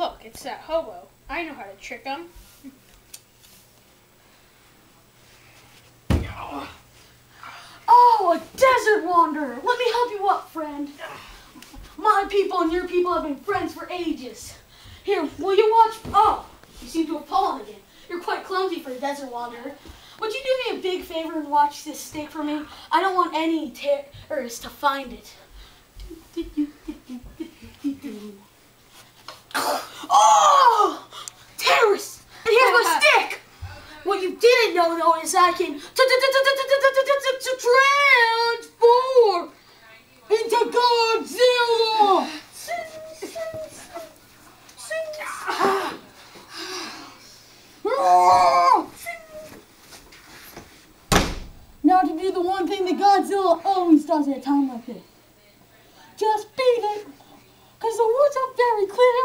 Look, it's that hobo. I know how to trick him. Oh, a desert wanderer. Let me help you up, friend. My people and your people have been friends for ages. Here, will you watch? Oh, you seem to have fallen again. You're quite clumsy for a desert wanderer. Would you do me a big favor and watch this stick for me? I don't want any terrorists to find it. What you didn't know though is I can transform into Godzilla. Now to do the one thing that Godzilla always does at a time like this. Just beat it, because the woods are very clear